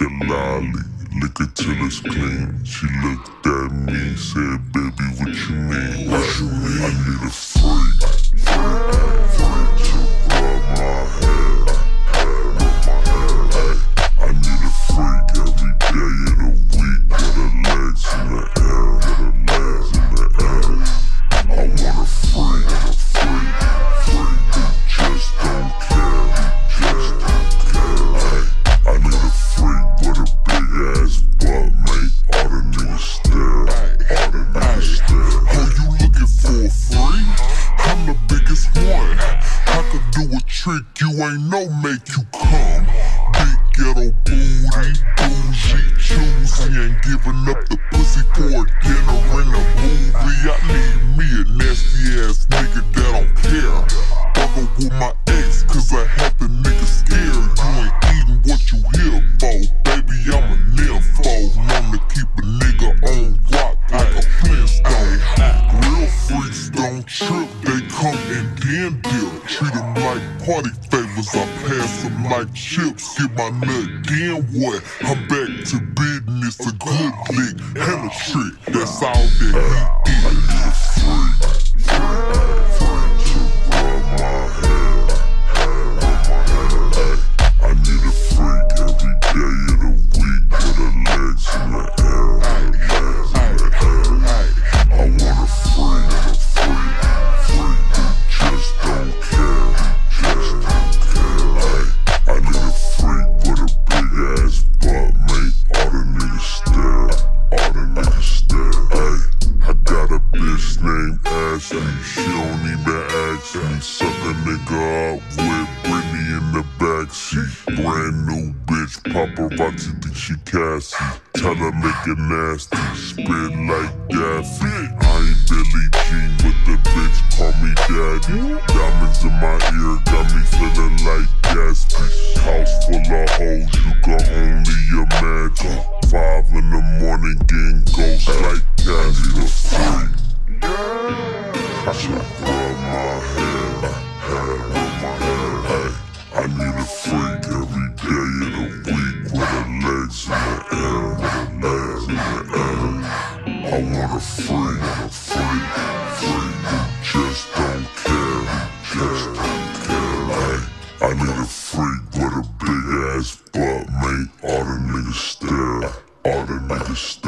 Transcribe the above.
a lolly, lick it till it's clean. She looked at me, said, Baby, what you mean? What you mean? I need a trick you ain't know make you come. Big ghetto booty, bougie, choosy, ain't giving up the pussy for a dinner and a movie. I need me a nasty ass nigga that don't care. Fuckin' with my ex, cause I had the nigga scared. You ain't eating what you here for, baby. I'm a nympho, known to keep a nigga on rock like a Flintstone. Real freaks don't trip, they come and then dip. Treat them like party favors, I pass them like chips. Get my nut, then what? I'm back to business, a good lick and a trick. That's all that he is. Ask me. Suck a nigga up with Britney in the backseat. Brand new bitch, paparazzi think she Cassie. Tell her make it nasty, spit like Daffy. I ain't Billie Jean, but the bitch call me daddy. Diamonds in my ear got me feeling who just don't care, just don't care. I need a freak with a big ass butt, make all the niggas stare, all the niggas stare.